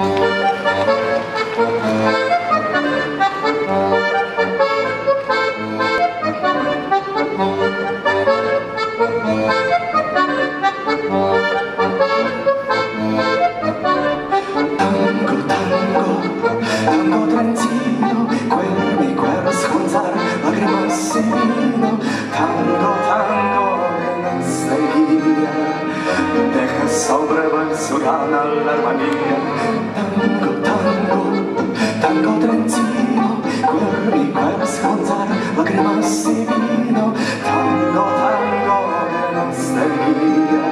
Tango, tango, tango, tranzino, quel di quella sconzar, lacrima vino, tango tango, tango tango trentino cuervi, cuer sconzar lacrimas y vino tango, tango de nostalgia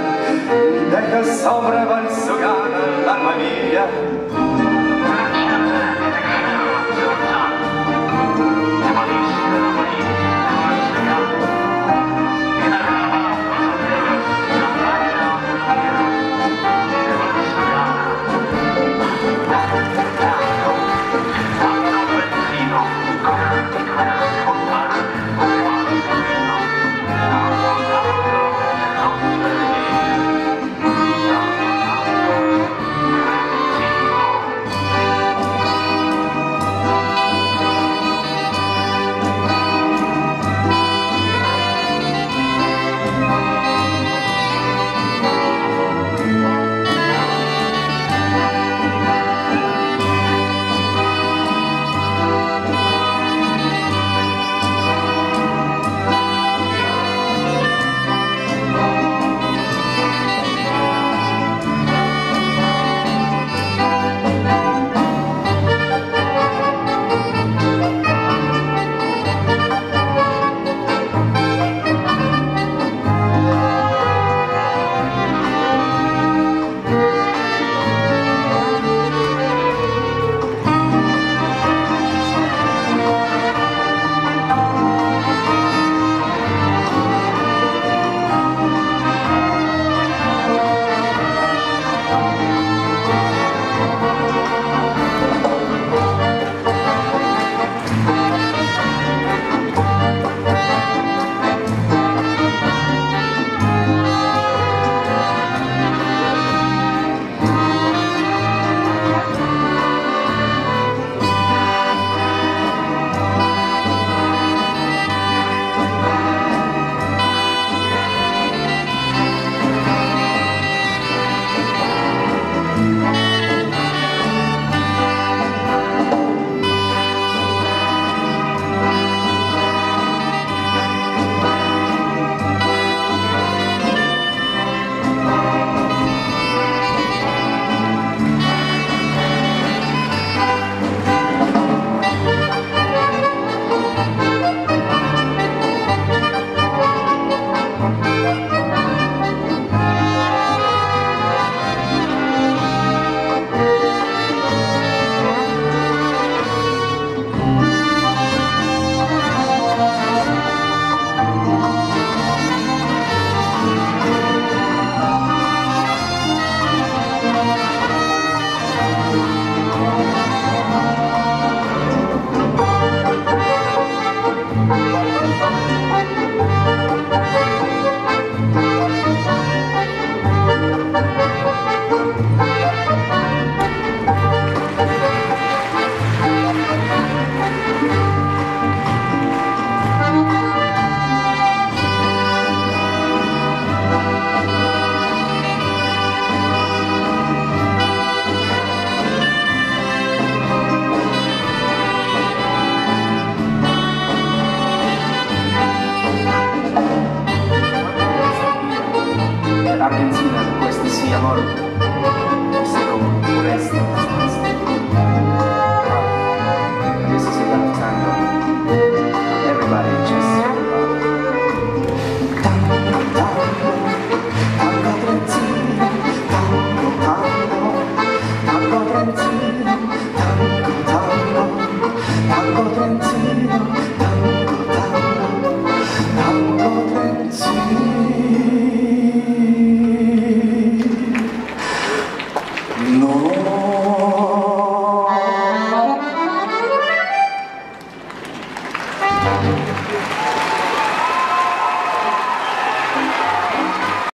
deja sobrevale su gana la armonía Thank you. Everybody just